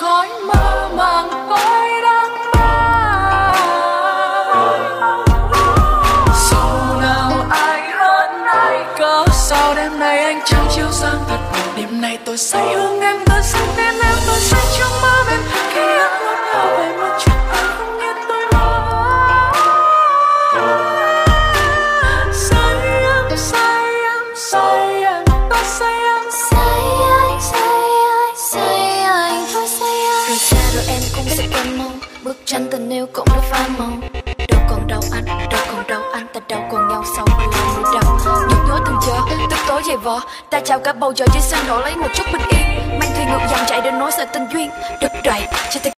khói mơ màng, khói đắng bao Sầu nào ai hơn ai cớ sao đêm nay anh trao chiếu sáng thật. Buồn đêm nay tôi say hương em, tôi say tên em, tôi say rồi em cũng sẽ quên mau bức tranh tình yêu cũng đã phai màu. Đâu còn đau anh, đâu còn đau anh, ta đâu còn nhau sau bao lâu nỗi đau. Nhức nhối từng giờ tức tối dày vò. Ta chào cả bầu trời trên sân đổ lấy một chút bình yên. Mang thuyền ngược dòng chạy đến nối sợi tình duyên. Đứt đoạn, cho